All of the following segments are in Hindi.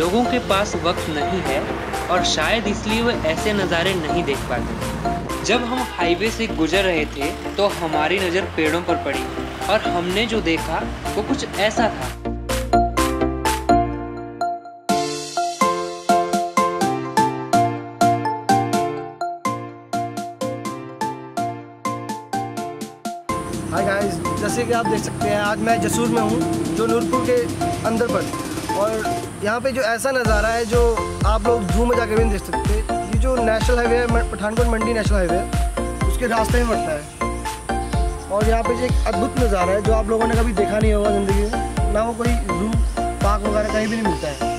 लोगों के पास वक्त नहीं है और शायद इसलिए वह ऐसे नज़ारे नहीं देख पाते। जब हम हाईवे से गुजर रहे थे तो हमारी नज़र पेड़ों पर पड़ी और हमने जो देखा, वो कुछ ऐसा था। हाय गाइस जैसे कि आप देख सकते हैं, आज मैं जसूर में हूँ, जो नूरपुर के अंदर पर और यहाँ पे जो ऐसा नज़ारा है जो आप लोग जू में जाकर भी नहीं देख सकते, ये जो नेशनल हाईवे है पठानकोट मंडी नेशनल हाईवे उसके रास्ते में पड़ता है। और यहाँ पे जो एक अद्भुत नज़ारा है, जो आप लोगों ने कभी देखा नहीं होगा ज़िंदगी में, ना वो कोई जू, पार्क वगैरह कहीं भी नहीं मिलता है।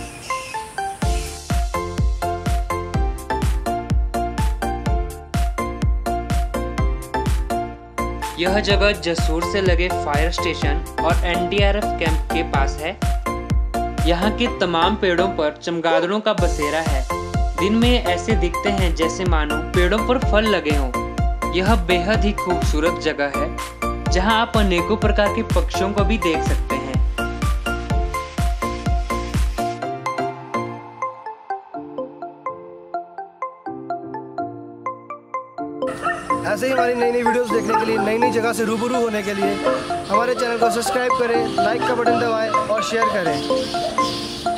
यह जगह जसूर से लगे फायर स्टेशन और एनडीआरएफ कैंप के पास है। यहाँ के तमाम पेड़ों पर चमगादड़ों का बसेरा है। दिन में ऐसे दिखते हैं जैसे मानो पेड़ों पर फल लगे हों। यह बेहद ही खूबसूरत जगह है, जहाँ आप अनेकों प्रकार के पक्षियों को भी देख सकते हैं। ऐसे ही हमारी नई नई वीडियोस देखने के लिए नई नई जगह से रूबरू होने के लिए हमारे चैनल को सब्सक्राइब करें, लाइक का बटन दबाएँ और शेयर करें।